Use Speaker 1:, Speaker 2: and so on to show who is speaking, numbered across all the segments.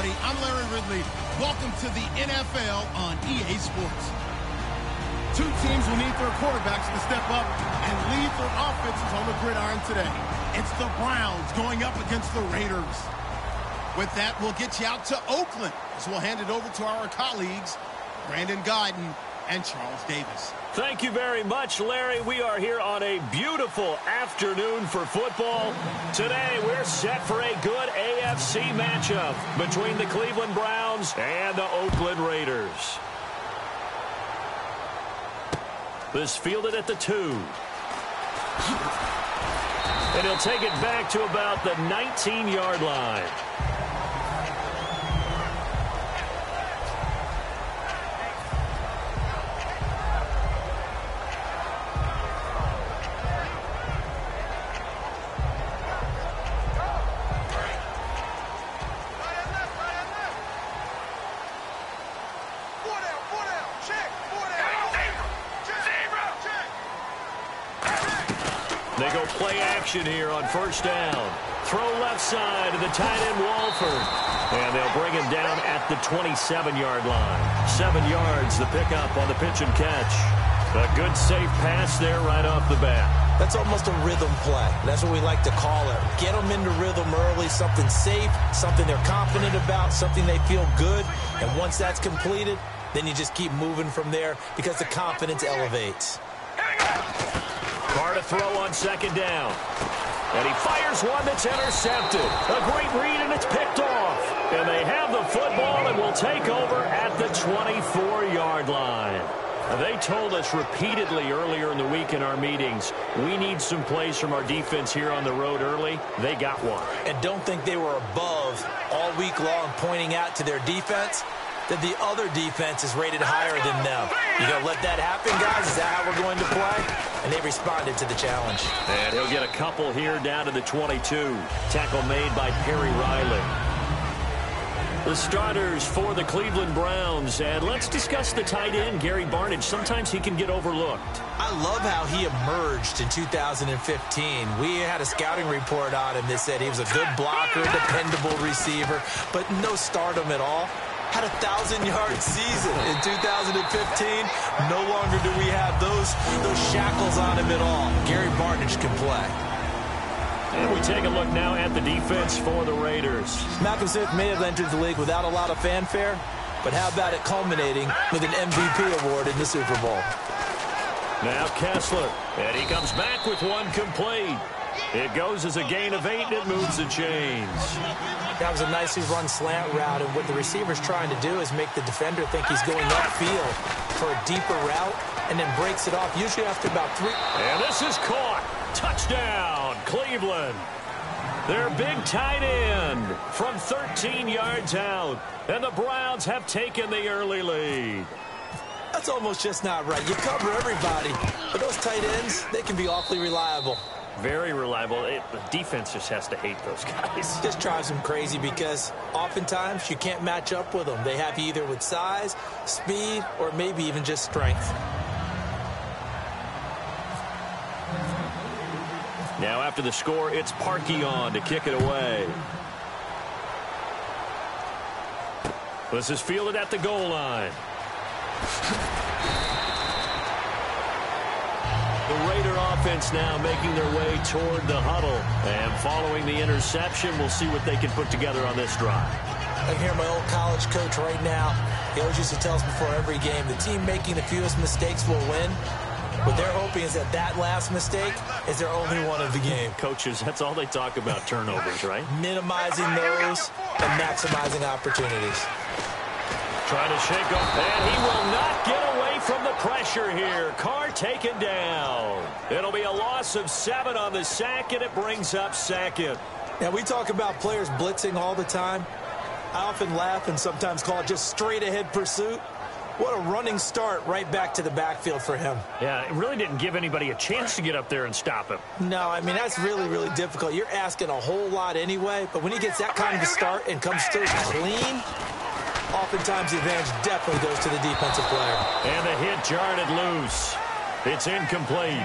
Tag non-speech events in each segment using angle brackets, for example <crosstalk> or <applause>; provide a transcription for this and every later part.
Speaker 1: everybody. I'm Larry Ridley. Welcome to the NFL on EA Sports. Two teams will need their quarterbacks to step up and lead their offenses on the gridiron today. It's the Browns going up against the Raiders. With that, we'll get you out to Oakland as we'll hand it over to our colleagues, Brandon Gaudin and Charles Davis.
Speaker 2: Thank you very much, Larry. We are here on a beautiful afternoon for football. Today, we're set for a good AFC matchup between the Cleveland Browns and the Oakland Raiders. This fielded at the two. And he'll take it back to about the 19-yard line. They go play action here on first down. Throw left side to the tight end Walford. And they'll bring him down at the 27-yard line. Seven yards the pickup on the pitch and catch. A good safe pass there right off the bat.
Speaker 3: That's almost a rhythm play. That's what we like to call it. Get them into rhythm early, something safe, something they're confident about, something they feel good. And once that's completed, then you just keep moving from there because the confidence elevates.
Speaker 2: Carr to throw on second down. And he fires one that's intercepted. A great read, and it's picked off. And they have the football and will take over at the 24-yard line. They told us repeatedly earlier in the week in our meetings, we need some plays from our defense here on the road early. They got one.
Speaker 3: And don't think they were above all week long pointing out to their defense that the other defense is rated higher than them. You going to let that happen, guys? Is that how we're going to play? And they responded to the challenge.
Speaker 2: And he'll get a couple here down to the 22. Tackle made by Perry Riley. The starters for the Cleveland Browns. And let's discuss the tight end, Gary Barnidge. Sometimes he can get overlooked.
Speaker 3: I love how he emerged in 2015. We had a scouting report on him that said he was a good blocker, dependable receiver, but no stardom at all. Had a thousand-yard season in 2015. No longer do we have those, those shackles on him at all. Gary Barnidge can play.
Speaker 2: And we take a look now at the defense for the Raiders.
Speaker 3: Malcolm Smith may have entered the league without a lot of fanfare, but how about it culminating with an MVP award in the Super Bowl?
Speaker 2: Now Kessler. And he comes back with one complete. It goes as a gain of eight, and it moves the chains.
Speaker 3: That was a nicely run slant route, and what the receiver's trying to do is make the defender think he's going upfield for a deeper route, and then breaks it off, usually after about three.
Speaker 2: And this is caught. Touchdown, Cleveland. Their big tight end from 13 yards out. And the Browns have taken the early lead.
Speaker 3: That's almost just not right. You cover everybody, but those tight ends, they can be awfully reliable.
Speaker 2: Very reliable. It, the defense just has to hate those guys.
Speaker 3: Just drives them crazy because oftentimes you can't match up with them. They have you either with size, speed, or maybe even just strength.
Speaker 2: Now after the score, it's Parkey on to kick it away. This is fielded at the goal line. <laughs> The Raider offense now making their way toward the huddle. And following the interception, we'll see what they can put together on this drive.
Speaker 3: I hear my old college coach right now. He always used to tell us before every game, the team making the fewest mistakes will win. What they're hoping is that that last mistake is their only one of the game. <laughs>
Speaker 2: Coaches, that's all they talk about, turnovers, right?
Speaker 3: Minimizing those and maximizing opportunities.
Speaker 2: Trying to shake off, and he will not get away from the pressure here. Carr taken down. It'll be a loss of seven on the sack, and it brings up second.
Speaker 3: Now, we talk about players blitzing all the time. I often laugh and sometimes call it just straight-ahead pursuit. What a running start right back to the backfield for him.
Speaker 2: Yeah, it really didn't give anybody a chance to get up there and stop him.
Speaker 3: No, I mean, that's really, really difficult. You're asking a whole lot anyway, but when he gets that kind of a start and comes through clean, oftentimes the advantage definitely goes to the defensive player.
Speaker 2: And the hit jarred it loose. It's incomplete.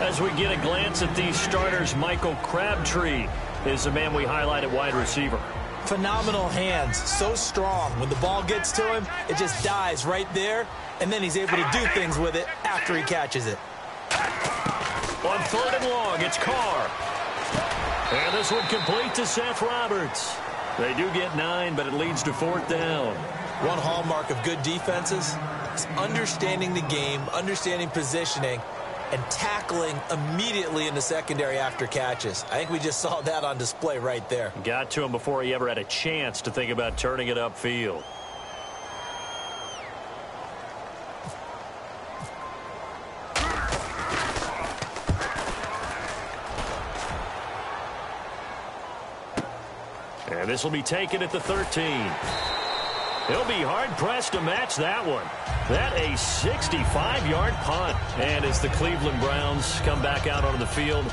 Speaker 2: As we get a glance at these starters, Michael Crabtree is the man we highlight at wide receiver.
Speaker 3: Phenomenal hands, so strong. When the ball gets to him, it just dies right there, and then he's able to do things with it after he catches it.
Speaker 2: On third and long, it's Carr. And this one complete to Seth Roberts. They do get nine, but it leads to fourth down.
Speaker 3: One hallmark of good defenses is understanding the game, understanding positioning, and tackling immediately in the secondary after catches. I think we just saw that on display right there.
Speaker 2: Got to him before he ever had a chance to think about turning it upfield. And this will be taken at the 13. He'll be hard-pressed to match that one. That a 65-yard punt. And as the Cleveland Browns come back out onto the field,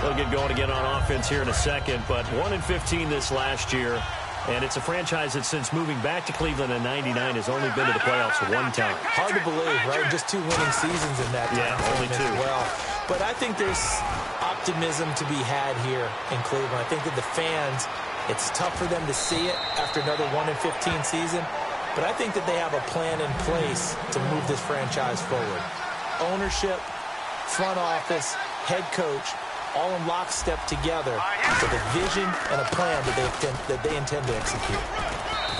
Speaker 2: they'll get going again on offense here in a second. But 1 in 15 this last year. And it's a franchise that since moving back to Cleveland in 99 has only been to the playoffs one time.
Speaker 3: Hard to believe, right? Just two winning seasons in that time
Speaker 2: Yeah, only two.
Speaker 3: as well. But I think there's optimism to be had here in Cleveland. I think that the fans, it's tough for them to see it after another 1 in 15 season. But I think that they have a plan in place to move this franchise forward. Ownership, front office, head coach, all in lockstep together with a vision and a plan that they, intend, that they intend to execute.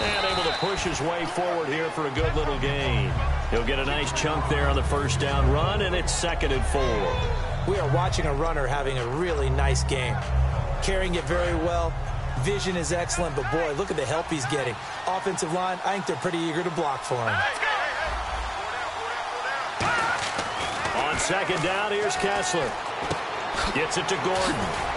Speaker 2: And able to push his way forward here for a good little gain. He'll get a nice chunk there on the first down run, and it's second and four.
Speaker 3: We are watching a runner having a really nice game. Carrying it very well. Vision is excellent, but boy, look at the help he's getting. Offensive line, I think they're pretty eager to block for him.
Speaker 2: On second down, here's Kessler. Gets it to Gordon.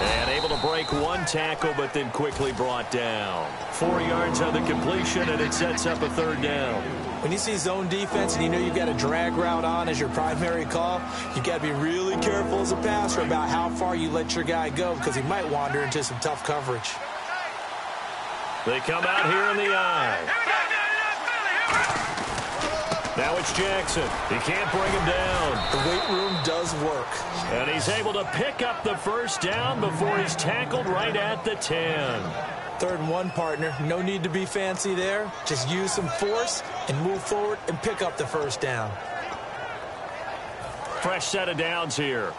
Speaker 2: And able to break one tackle, but then quickly brought down. Four yards on the completion, and it sets up a third down.
Speaker 3: When you see zone defense and you know you've got a drag route on as your primary call, you've got to be really careful as a passer about how far you let your guy go because he might wander into some tough coverage.
Speaker 2: They come out here in the eye. Now it's Jackson. He can't bring him down.
Speaker 3: The weight room does work.
Speaker 2: And he's able to pick up the first down before he's tackled right at the 10.
Speaker 3: Third and one, partner. No need to be fancy there. Just use some force and move forward and pick up the first down.
Speaker 2: Fresh set of downs here.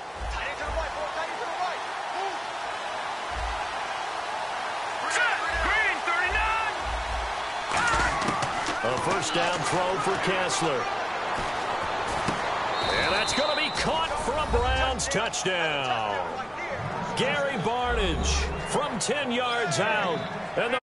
Speaker 2: A first down throw for Kessler. And that's going to be caught for a Browns touchdown. Gary Barnidge from 10 yards out. And the